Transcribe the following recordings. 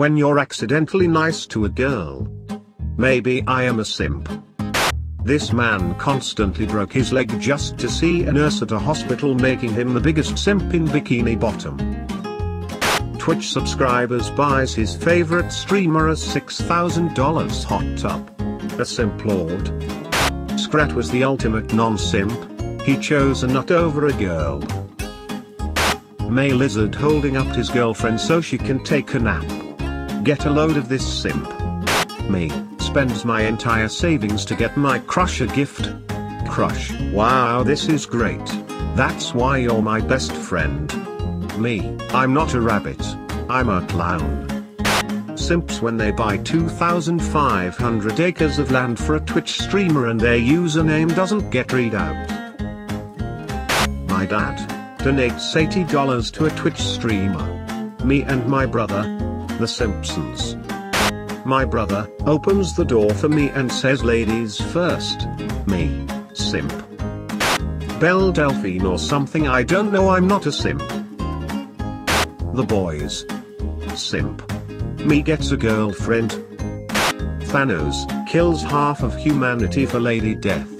When you're accidentally nice to a girl. Maybe I am a simp. This man constantly broke his leg just to see a nurse at a hospital making him the biggest simp in Bikini Bottom. Twitch subscribers buys his favorite streamer a $6,000 hot tub. A simp lord. Scrat was the ultimate non-simp, he chose a nut over a girl. May Lizard holding up his girlfriend so she can take a nap. Get a load of this simp. Me, spends my entire savings to get my crush a gift. Crush, wow this is great. That's why you're my best friend. Me, I'm not a rabbit. I'm a clown. Simps when they buy 2,500 acres of land for a Twitch streamer and their username doesn't get read out. My dad donates $80 to a Twitch streamer. Me and my brother, The Simpsons. My brother opens the door for me and says ladies first. Me, simp. Belle Delphine or something I don't know I'm not a simp. The boys. Simp. Me gets a girlfriend. Thanos kills half of humanity for Lady Death.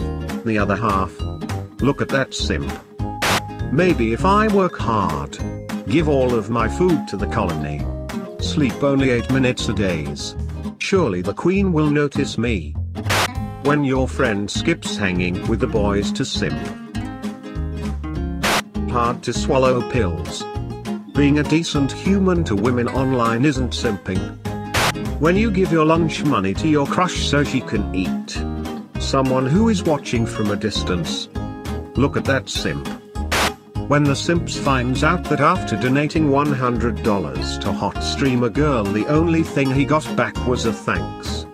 The other half. Look at that simp. Maybe if I work hard. Give all of my food to the colony. Sleep only 8 minutes a days. Surely the queen will notice me. When your friend skips hanging with the boys to simp. Hard to swallow pills. Being a decent human to women online isn't simping. When you give your lunch money to your crush so she can eat. Someone who is watching from a distance. Look at that simp. When the simps finds out that after donating $100 to hot streamer girl the only thing he got back was a thanks.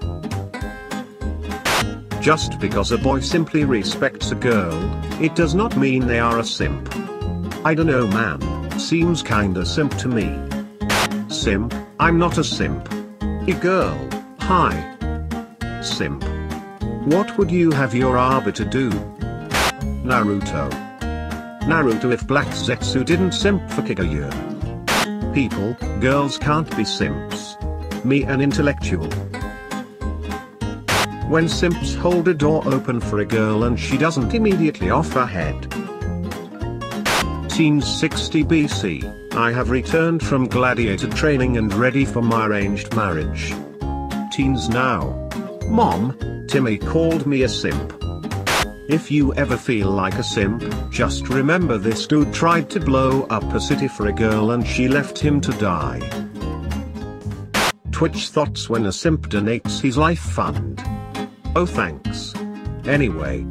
Just because a boy simply respects a girl, it does not mean they are a simp. I dunno man, seems kinda simp to me. Simp, I'm not a simp. A girl, hi. Simp. What would you have your arbiter do? Naruto. Naruto if Black Zetsu didn't simp for Kaguya. People, girls can't be simps. Me an intellectual. When simps hold a door open for a girl and she doesn't immediately off her head. Teens 60 BC, I have returned from gladiator training and ready for my arranged marriage. Teens now. Mom, Timmy called me a simp. If you ever feel like a simp, just remember this dude tried to blow up a city for a girl and she left him to die. Twitch thoughts when a simp donates his life fund. Oh thanks. Anyway.